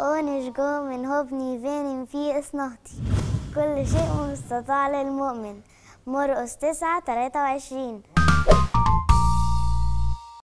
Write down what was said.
أونش جو من هبني فين في إصنهتي كل شيء مستطاع للمؤمن. مرقس تسعة تلاتة وعشرين.